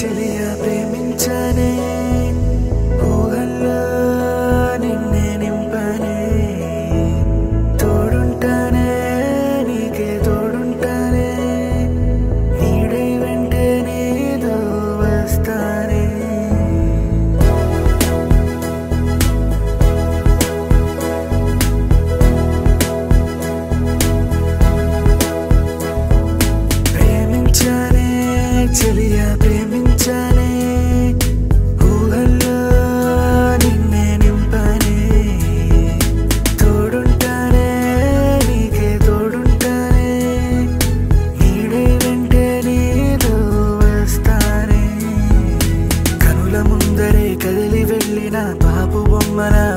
till the end. mana